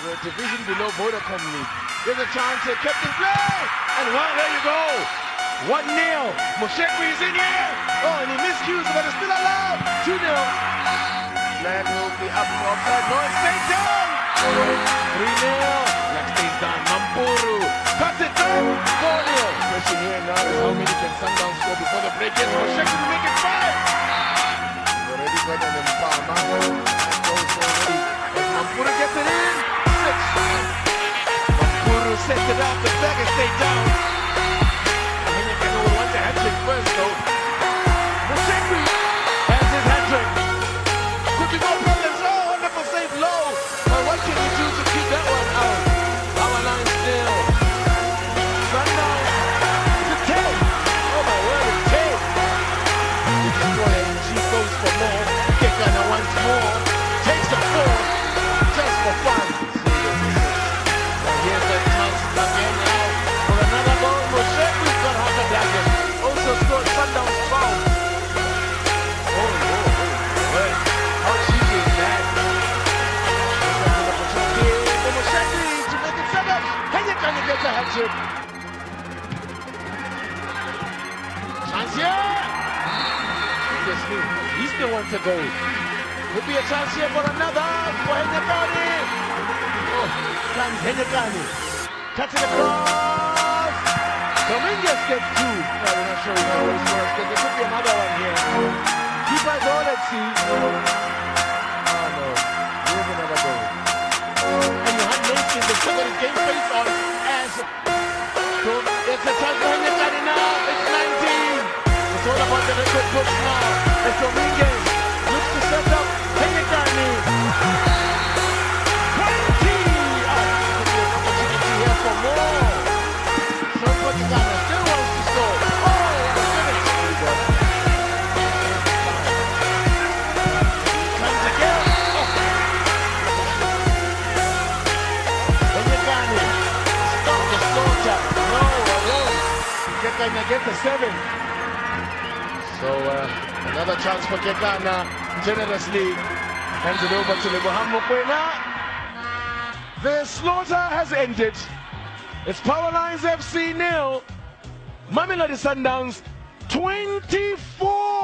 the division below Vodacom League. There's a chance here, Captain Play! And well, there you go. 1 0. Moshekwi is in here. Oh, and he miscues, but it's still allowed. 2 0. Flag will be up for offside. No, it stays down. 3 0. Flag stays down. Mampuru cuts it down. 4 0. Question here now is how many can Sundown score before the break? Yes, Moshekwi make it 5. Sets it up. The flag has hat-trick. Chance here. Yes, me. He still wants a goal. Could be a chance here for another for Hennekani. Oh, comes Hennekani. Cuts it across. Dominguez gets two. We're not sure how he scores because there could be another one here. Keeper's all at sea. Oh no. Here's another goal. And Johan Mason, the his game face on as it's a chance for Hennekani now. It's 19. It's all about the record books now. As Dominguez Kekana gets a seven. So uh, another chance for Kekana generously hands it over to Lebohang Mokwena. The slaughter has ended. It's Powerlines FC nil. Mamelodi Sundowns 24.